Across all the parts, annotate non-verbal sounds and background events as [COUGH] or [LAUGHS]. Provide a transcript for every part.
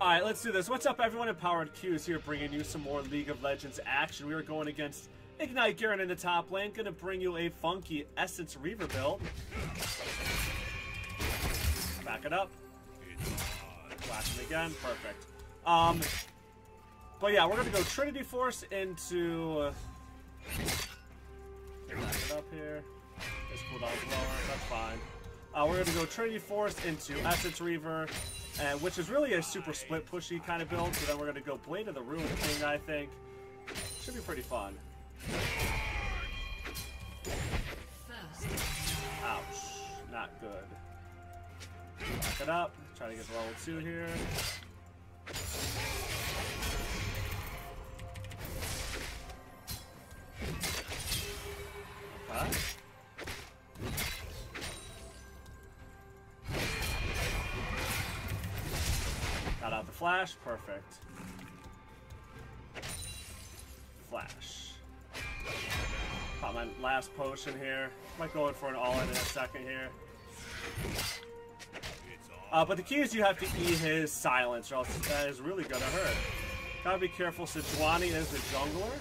Alright, let's do this. What's up, everyone? Empowered Q is here bringing you some more League of Legends action. We are going against Ignite Garen in the top lane. Gonna bring you a funky Essence Reaver build. Back it up. Flash him again. Perfect. Um, but yeah, we're gonna go Trinity Force into... Uh, back it up here. This cooldown's lower. That's fine. Uh, we're gonna go Trinity Force into Essence Reaver. Uh, which is really a super split pushy kind of build. So then we're going to go Blade of the Ruin King, I think. Should be pretty fun. Ouch. Not good. Back it up. Try to get to level 2 here. Okay. Flash, perfect. Flash. Pop my last potion here. Might go in for an all-in in a second here. Uh, but the key is you have to eat his silence, or else that is really gonna hurt. Gotta be careful, Sejuani is the jungler.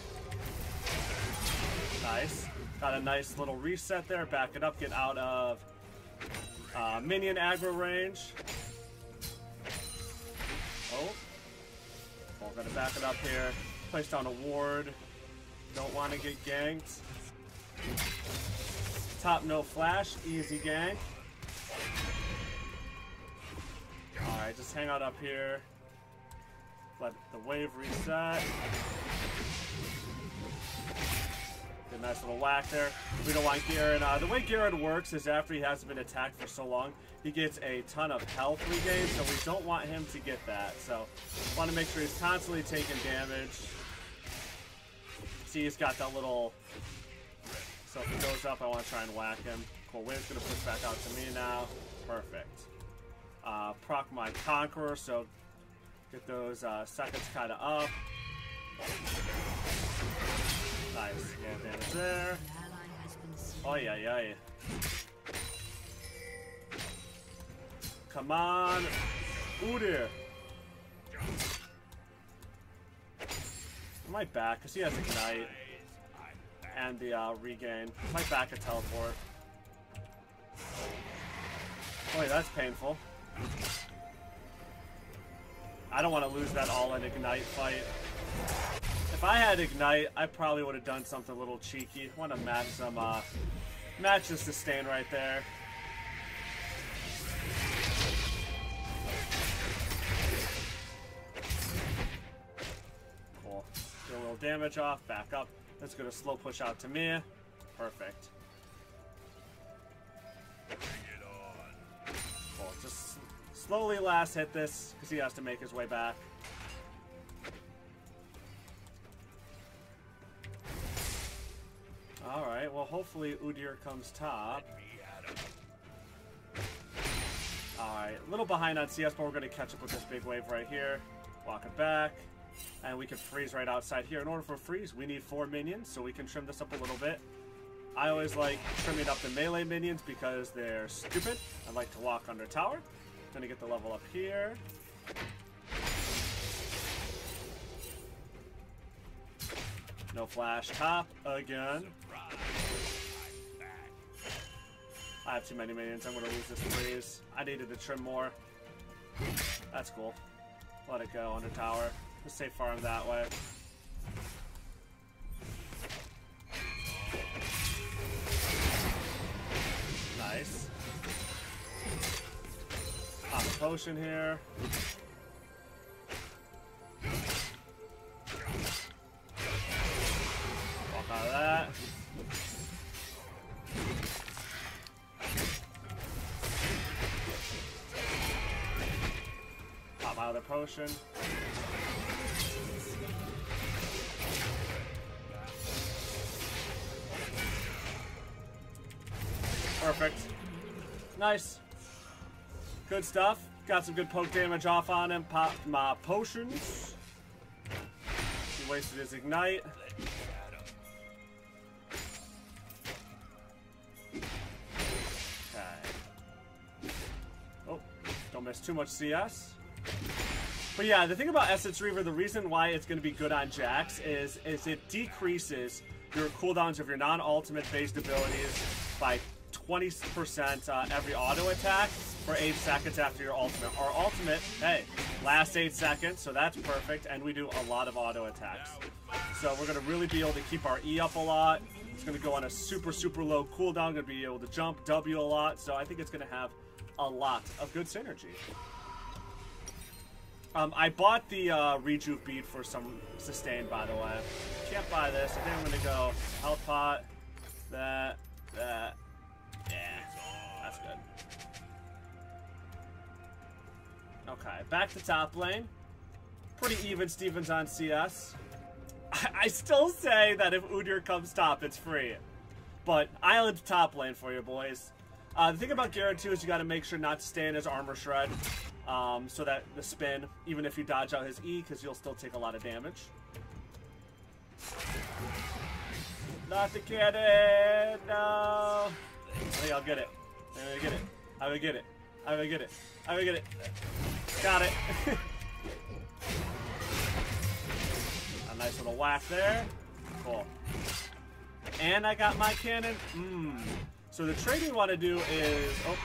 Nice. Got a nice little reset there. Back it up, get out of uh, minion aggro range. Gotta back it up here. Place down a ward. Don't want to get ganked. Top no flash. Easy gank. Alright, just hang out up here. Let the wave reset. A nice little whack there. We don't want Garen. Uh, the way Garen works is after he hasn't been attacked for so long, he gets a ton of health regain, so we don't want him to get that. So, want to make sure he's constantly taking damage. See, he's got that little... So if he goes up, I want to try and whack him. Cool, wave's going to push back out to me now. Perfect. Uh, proc my Conqueror, so get those uh, seconds kind of up. Nice. Little damage there. Yeah, yeah. Come on. Udyr. I might back, because he has Ignite. And the uh, regain. Might back a teleport. Yeah, that's painful. I don't want to lose that all-in Ignite fight. If I had Ignite, I probably would have done something a little cheeky. Want to match some, uh, match the sustain right there. Cool. Get a little damage off, back up. Let's go to slow push out to me. Perfect. Cool. Just slowly last hit this, because he has to make his way back. Alright, well hopefully Udyr comes top. Alright, a little behind on CS, but we're going to catch up with this big wave right here. Walk it back. And we can freeze right outside here. In order for freeze, we need four minions, so we can trim this up a little bit. I always like trimming up the melee minions because they're stupid. I like to walk under tower. Gonna get the level up here. No flash top again. I have too many minions. I'm gonna lose this freeze. I needed to trim more. That's cool. Let it go under tower. Just stay farm that way. Nice. Pop a potion here. Perfect. Nice. Good stuff. Got some good poke damage off on him. Popped my potions. He wasted his ignite. Okay. Oh, don't miss too much CS. But yeah, the thing about Essence Reaver, the reason why it's going to be good on Jax is is it decreases your cooldowns of your non-ultimate based abilities by 20% uh, every auto attack for 8 seconds after your ultimate. Our ultimate, hey, lasts 8 seconds, so that's perfect, and we do a lot of auto attacks. So we're going to really be able to keep our E up a lot. It's going to go on a super, super low cooldown, going to be able to jump W a lot, so I think it's going to have a lot of good synergy. Um, I bought the uh, Rejuve bead for some sustain, by the way. Can't buy this. I think I'm to go health pot, that, that, yeah, that's good. Okay, back to top lane. Pretty even Stevens on CS. [LAUGHS] I, I still say that if Udyr comes top, it's free. But Island top lane for you, boys. Uh, the thing about Garen, too, is you got to make sure not to stay in his armor shred. Um, so that the spin, even if you dodge out his E, because you'll still take a lot of damage. Not the cannon! No! I think I'll get it. I'm gonna get it. I'm gonna get it. I'm gonna get it. I'm gonna get it. Got it. [LAUGHS] A nice little whack there. Cool. And I got my cannon. Mmm. So the trade we want to do is... Oh.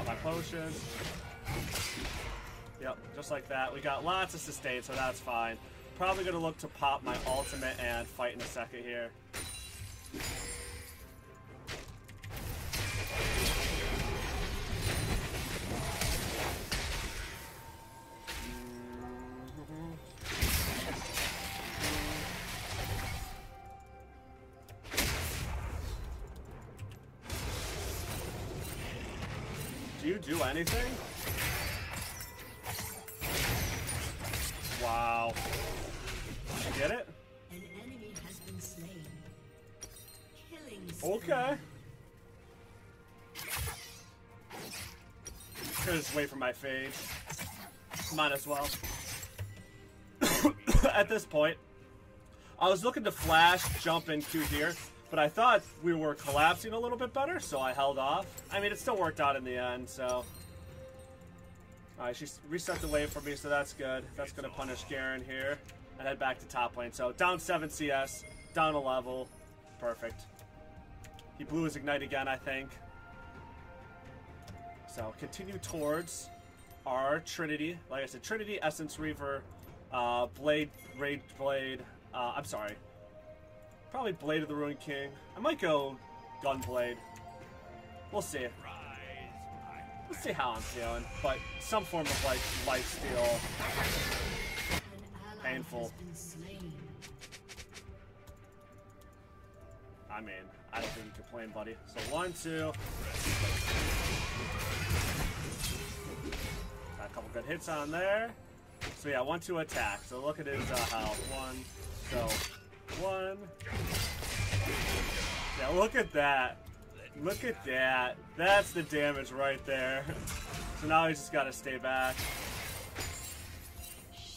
Pop my potion. Yep, just like that. We got lots of sustain, so that's fine. Probably to look to pop my ultimate and fight in a second here. Do anything? Wow. Did you get it? An enemy has been slain. Killing Okay. Could just wait for my fade. Might as well. [COUGHS] At this point, I was looking to flash, jump into here, but I thought we were collapsing a little bit better, so I held off. I mean, it still worked out in the end, so. Alright, she reset the wave for me, so that's good. That's going to punish Garen here and head back to top lane. So down 7 CS, down a level. Perfect. He blew his ignite again, I think. So continue towards our Trinity. Like I said, Trinity, Essence Reaver, uh, Blade, Raid Blade. Uh, I'm sorry. Probably Blade of the Ruined King. I might go Gunblade. We'll see. We'll see how I'm feeling. But some form of like life steal. Painful. I mean, I don't think you complain, buddy. So one, two. Got a couple good hits on there. So yeah, one, two attack. So look at his uh, health. One, so one. Yeah, look at that. Look at that. That's the damage right there. [LAUGHS] So now he's just got to stay back.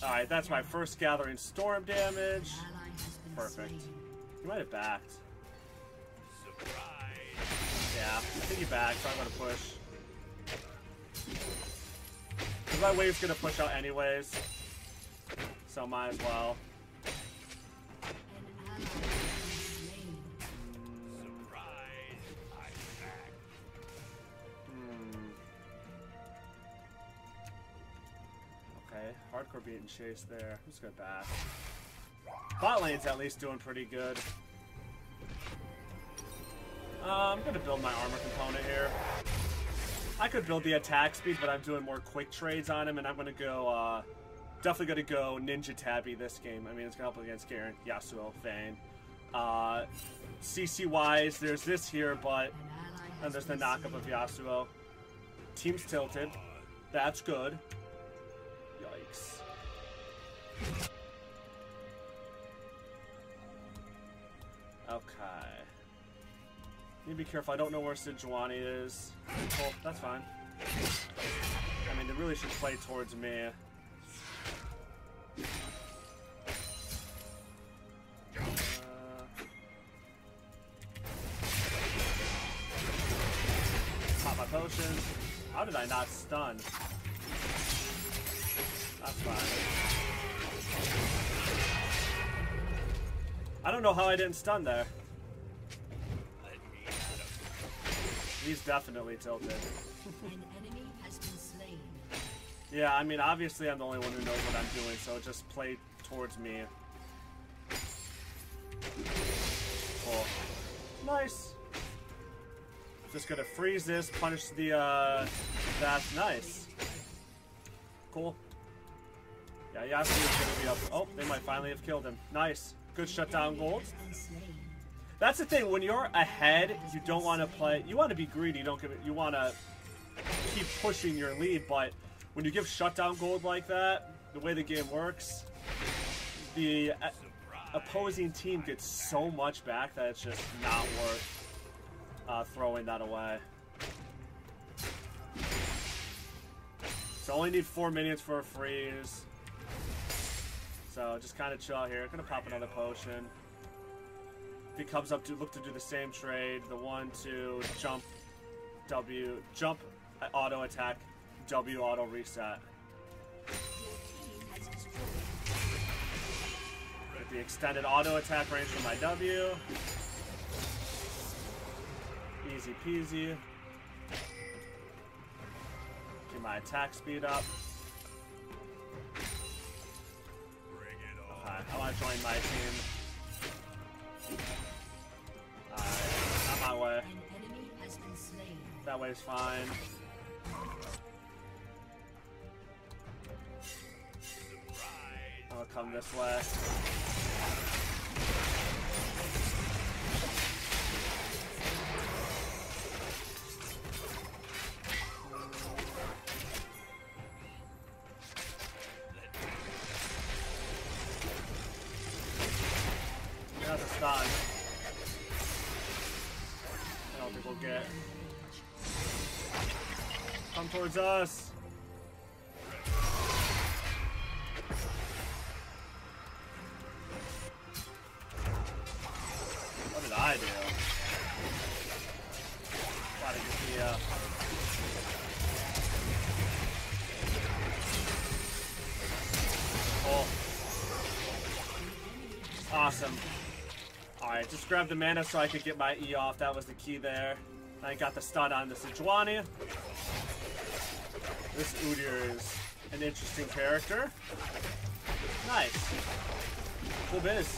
Alright, that's my first gathering storm damage. Perfect. He might have backed. Yeah, I think he backed, so I'm gonna push. Cause my wave's gonna push out anyways. So might as well. Hardcore beating chase there. Just gonna back. Bot lane's at least doing pretty good. Uh, I'm gonna build my armor component here. I could build the attack speed, but I'm doing more quick trades on him, and I'm gonna go, uh, definitely gonna go Ninja Tabi this game. I mean, it's gonna help against Garen, Yasuo, Vayne. Uh, CC wise, there's this here, but and there's the knockup of Yasuo. Team's tilted. That's good. Yikes. Okay. Need to be careful. I don't know where Sejuani is. Cool. That's fine. I mean, they really should play towards me. Pop my potion. How did I stun? That's fine. I don't know how I didn't stun there. He's definitely tilted. An enemy has been slain. Yeah, I mean, obviously I'm the only one who knows what I'm doing, so just play towards me. Cool. Nice. Just gonna freeze this, punish the, uh, that's nice. Cool. Yeah, Yasuo is gonna be up. Oh, they might finally have killed him. Nice. Good shutdown gold. That's the thing. When you're ahead, you don't want to play. You want to be greedy. You don't give it. You want to keep pushing your lead. But when you give shutdown gold like that, the way the game works, the uh, opposing team gets so much back that it's just not worth uh, throwing that away. So I only need four minions for a freeze. So just kind of chill out here. Gonna pop another potion. If he comes up to look to do the same trade, the one to jump W jump uh, auto attack W auto reset. With the extended auto attack range for my W. Easy peasy. Get my attack speed up. Okay, uh, I want to join my team. Alright, on my way. An enemy has been slain. That way's fine. I'll come this way. We'll get. Come towards us. What did I do? Just grab the mana so I could get my E off. That was the key there. I got the stun on the Sejuani. This Udyr is an interesting character. Nice. Cool biz.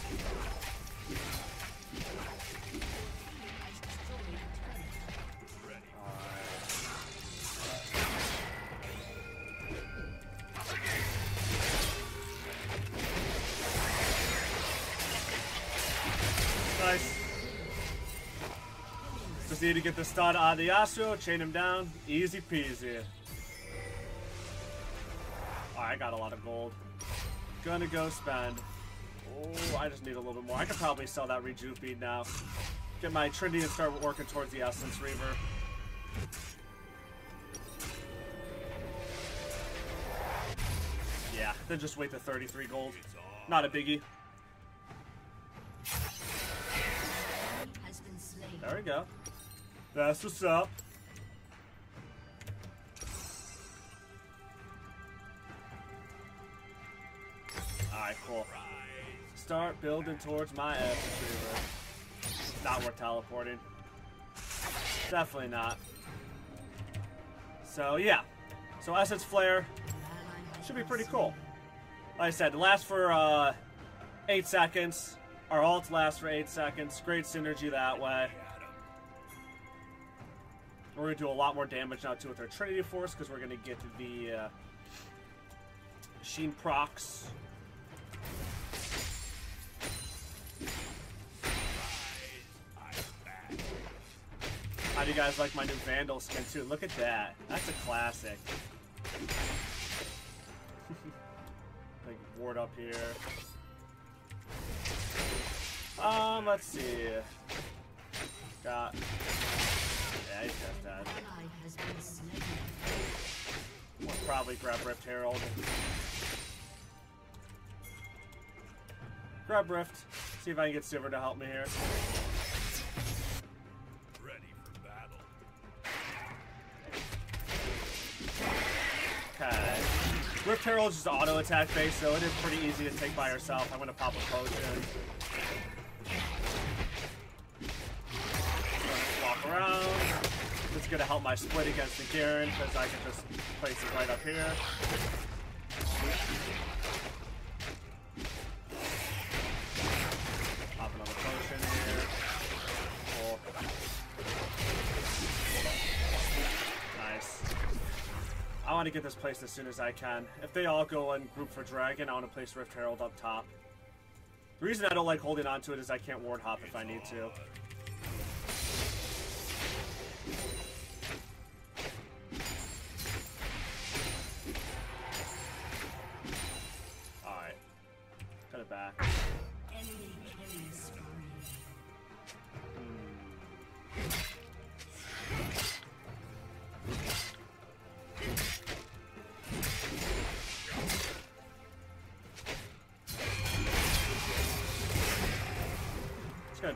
Nice. Just need to get ah, the stun on the Astro, chain him down. Easy peasy. I got a lot of gold. Gonna go spend. Oh, I just need a little bit more. I could probably sell that rejuve now. Get my Trinity and start working towards the Essence Reaver. Yeah, then just wait the 33 gold. Not a biggie. There we go. That's what's up. Alright, cool. Start building towards my Essence Reaver. Not worth teleporting. Definitely not. So, yeah. So, Essence Flare should be pretty cool. Like I said, lasts for uh, 8 seconds. Our ult lasts for 8 seconds. Great synergy that way. We're going to do a lot more damage now, too, with our Trinity Force, because we're going to get the uh, Sheen procs. How do you guys like my new Vandal skin, too? Look at that. That's a classic. [LAUGHS] like, ward up here. Um, let's see. Got. Yeah, he's just dead. An ally has been slain. We'll probably grab Rift Herald. Grab Rift. See if I can get Sivir to help me here. Ready for battle. Okay. Rift Herald is just auto attack based, so it is pretty easy to take by herself. I'm gonna pop a potion. Walk around. It's gonna help my split against the Garen because I can just place it right up here. Pop another potion here. Cool. Nice. I want to get this placed as soon as I can. If they all go and group for Dragon, I want to place Rift Herald up top. The reason I don't like holding on to it is I can't ward hop if I need to.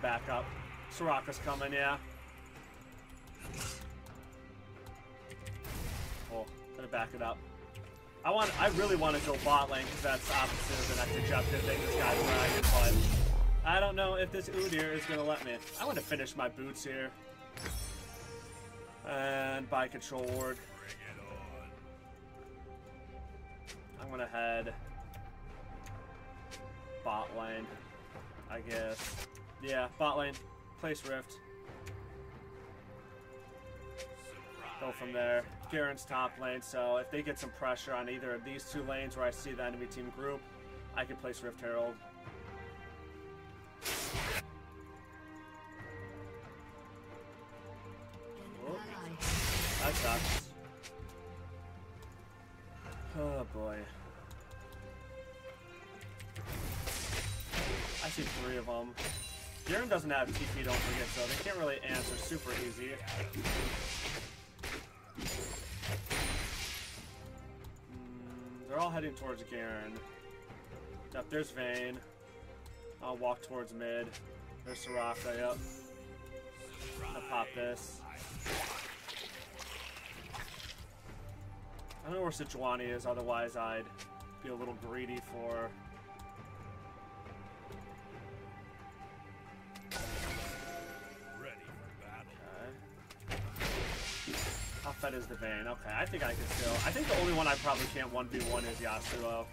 Gonna back up. Soraka's coming, yeah. Oh, gonna back it up. I want. I really want to go bot lane because that's opposite of the next objective thing. This guy's dragon, but I don't know if this Udyr is gonna let me. I want to finish my boots here and buy control ward. I'm gonna head bot lane, I guess. Yeah, bot lane. Place Rift. Go from there. Garen's top lane, so if they get some pressure on either of these two lanes where I see the enemy team group, I can place Rift Herald. Oh boy. I see three of them. Garen doesn't have TP, don't forget, so they can't really answer super easy. Mm, they're all heading towards Garen. Yep, there's Vayne. I'll walk towards mid. There's Soraka, yep. I'll pop this. I don't know where Sejuani is, otherwise I'd be a little greedy for... is the Vayne? Okay, I think I can still... I think the only one I probably can't 1v1 is Yasuo.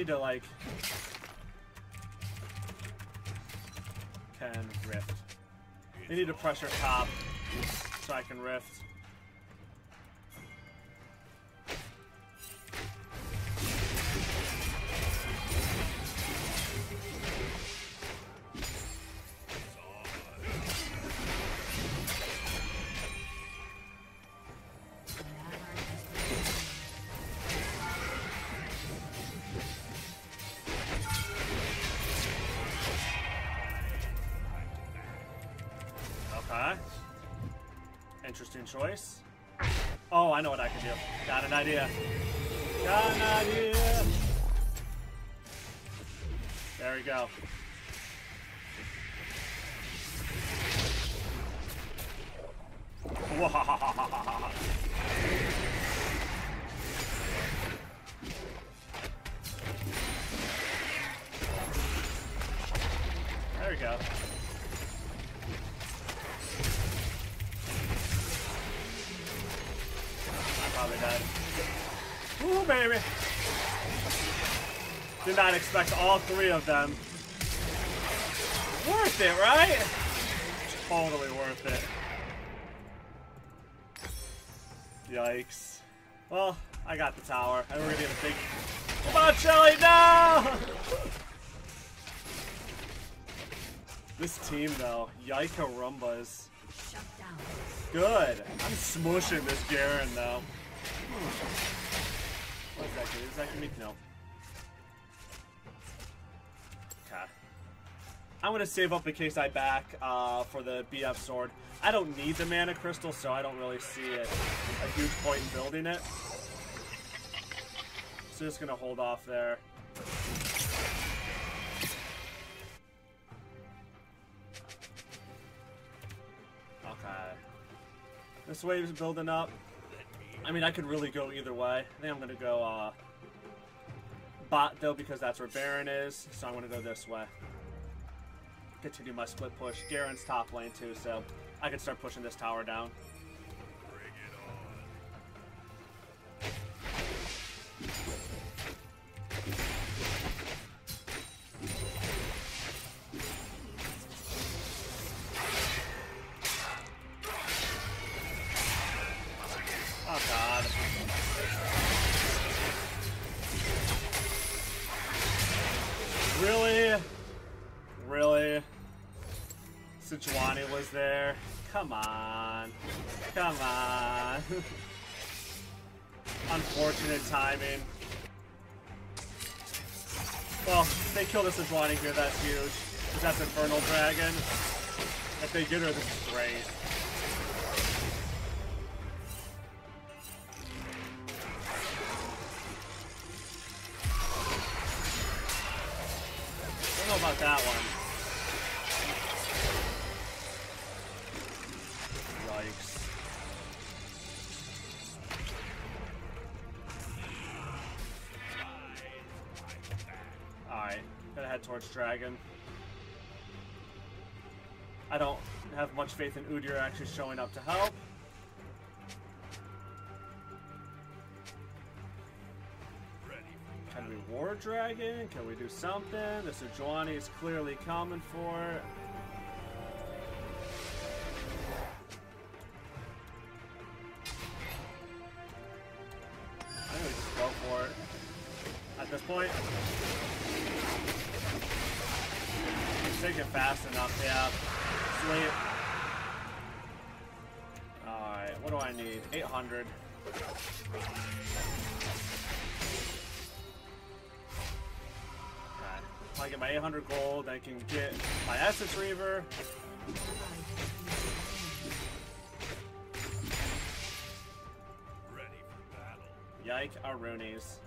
Need to like can rift. They need to pressure top so I can rift. Interesting choice. Oh, I know what I can do. Got an idea. Got an idea. There we go. Wahahahaha. [LAUGHS] all three of them. Worth it, right? Totally worth it. Yikes. Well, I got the tower, and we're gonna get a big. Come on, Shelly, no! This team, though, Yika Rumbas. Good. I'm smushing this Garen though. Hmm. What is that? Is that be no? I'm gonna save up in case I back uh, for the BF sword. I don't need the mana crystal, so I don't really see it, a huge point in building it. So just gonna hold off there. Okay. This wave's building up. I mean, I could really go either way. I think I'm gonna go uh, bot though because that's where Baron is. So I'm gonna go this way. Continue my split push. Garen's top lane too, so I can start pushing this tower down. Oh Come on. Come on. [LAUGHS] Unfortunate timing. Well, if they kill the Sejuani here, that's huge. Because that's Infernal Dragon. If they get her, this is great. Don't know about that one. Dragon. I don't have much faith in Udyr actually showing up to help. Can we War Dragon? Can we do something? The Sejuani is clearly coming for it. Fast enough, yeah. Sweet. Alright, what do I need? 800. Okay. If I get my 800 gold, I can get my Essence Reaver. Yike Arunis.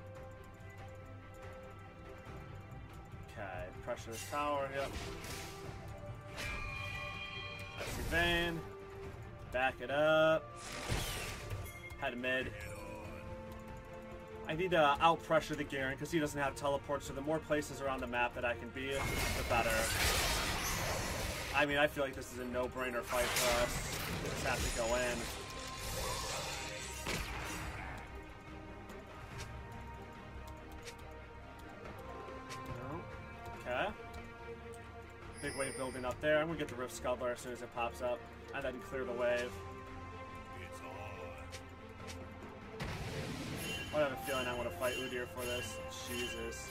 Okay, pressure this tower, yep. Back it up. Had a mid. I need to out pressure the Garen because he doesn't have teleports, so the more places around the map that I can be, the better. I mean, I feel like this is a no-brainer fight for us. We just have to go in. Up there. I'm gonna get the Rift Scuttler as soon as it pops up, and then clear the wave. I have a feeling I want to fight Udyr for this. Jesus.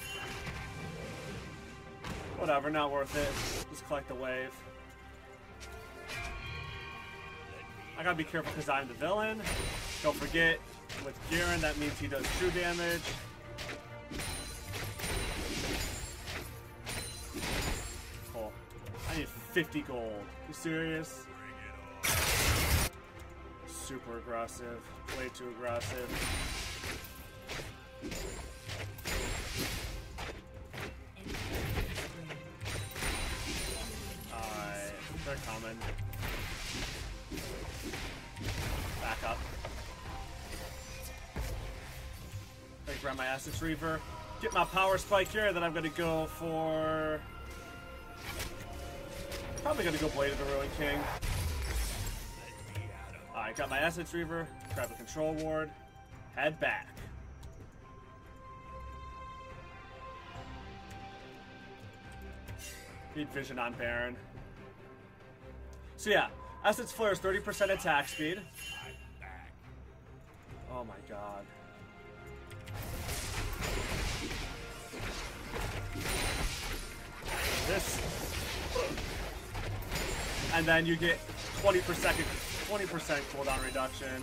Whatever, not worth it. Just collect the wave. I gotta be careful because I'm the villain. Don't forget, with Garen, that means he does true damage. 50 gold. You serious? Super aggressive. Way too aggressive. Alright, they're coming. Back up. I grab my Essence Reaver. Get my Power Spike here, then I'm gonna go for... Probably gonna go Blade of the Ruin King. Alright, got my Essence Reaver. Grab a Control Ward. Head back. Need vision on Baron. So yeah, Essence Flare is 30% attack speed. Oh my god. This. And then you get 20 per second, 20% cooldown reduction.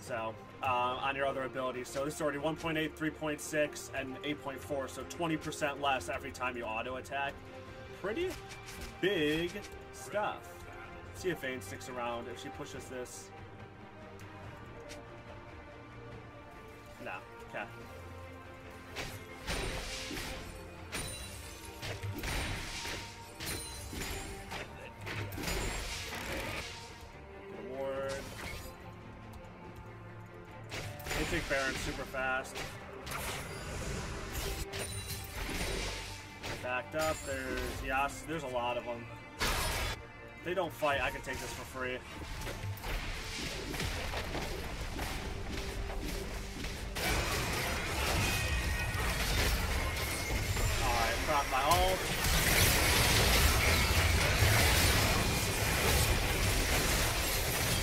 So, uh, on your other abilities. So this is already 1.8, 3.6, and 8.4, so 20% less every time you auto attack. Pretty big stuff. See if Vayne sticks around. If she pushes this. No. Okay. They take Baron super fast. Backed up. There's Yas. There's a lot of them. If they don't fight, I can take this for free. Alright, prop my ult.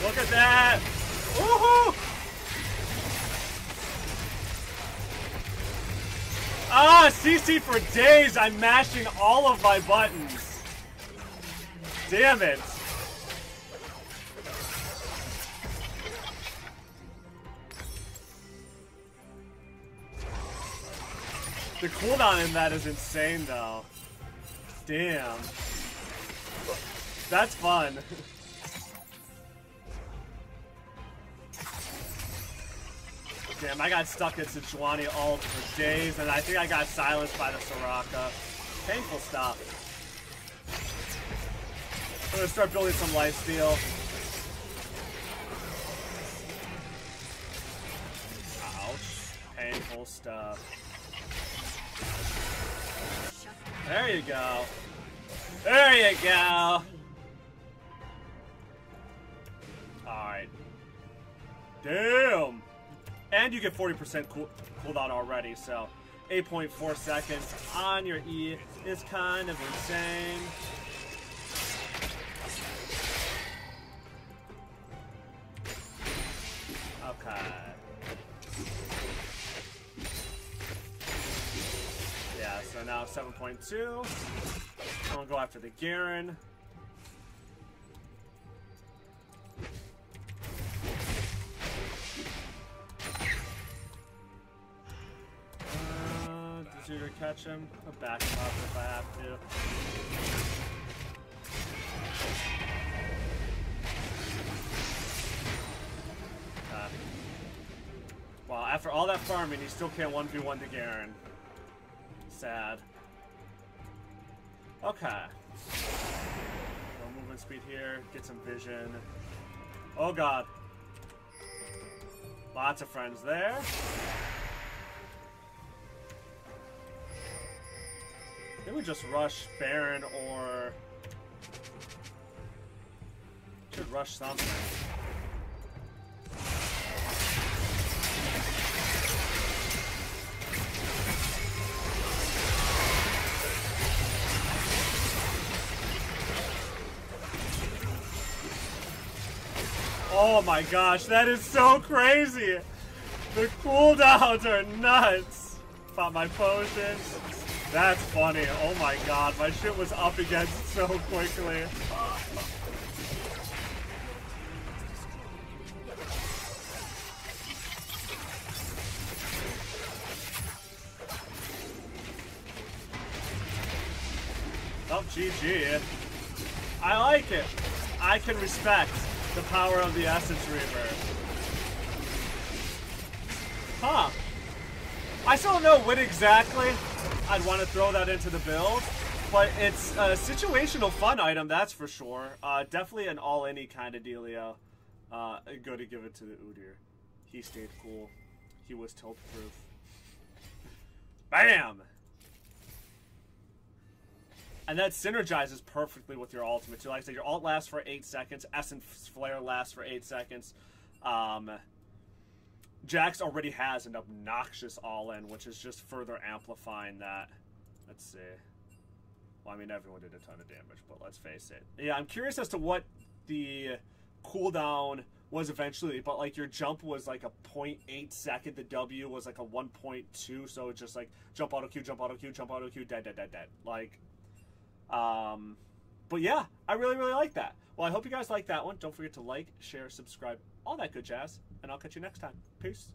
Look at that! Woohoo! Ah, CC for days. I'm mashing all of my buttons. Damn it. The cooldown in that is insane, though. Damn. That's fun. [LAUGHS] Damn, I got stuck at Sejuani ult for days, and I think I got silenced by the Soraka. Painful stuff. I'm gonna start building some lifesteal. Ouch. Painful stuff. There you go. There you go. Alright. Damn! And you get 40% cool cooldown already, so 8.4 seconds on your E is kind of insane. Okay. Yeah, so now 7.2. I'm gonna go after the Garen. Catch him. I'll back him up if I have to. Uh, well, after all that farming, he still can't 1v1 to Garen. Sad. Okay. No movement speed here. Get some vision. Oh god. Lots of friends there. Maybe we just rush Baron or should rush something. Oh my gosh, that is so crazy! The cooldowns are nuts! Pop my potions. That's funny. Oh my god, my shit was up again [LAUGHS] so quickly. Oh, GG. I like it. I can respect the power of the Essence Reaver. Huh. I still don't know when exactly I'd want to throw that into the build, but it's a situational fun item, that's for sure. Uh, definitely an all-any kind of dealio. Uh, go to give it to the Udyr. He stayed cool. He was tilt-proof. Bam! And that synergizes perfectly with your ultimate too. Like I said, your ult lasts for eight seconds. Essence Flare lasts for eight seconds. Um, Jax already has an obnoxious all-in, which is just further amplifying that. Let's see. Well, I mean, everyone did a ton of damage, but let's face it. Yeah, I'm curious as to what the cooldown was eventually, but like your jump was like a 0.8 second, the W was like a 1.2, so it's just like jump auto Q, jump auto Q, jump auto Q, dead, dead, dead, dead. Like, um, but yeah, I really, really like that. Well, I hope you guys like that one. Don't forget to like, share, subscribe, all that good jazz. And I'll catch you next time. Peace.